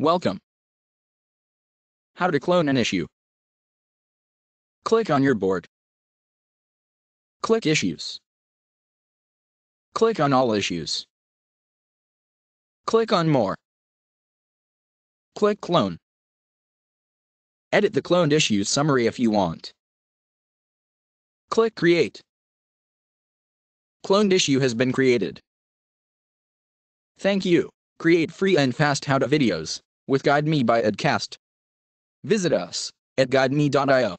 Welcome. How to clone an issue. Click on your board. Click Issues. Click on All Issues. Click on More. Click Clone. Edit the cloned issues summary if you want. Click Create. Cloned issue has been created. Thank you. Create free and fast how-to videos with Guide Me by Edcast. Visit us at guideme.io.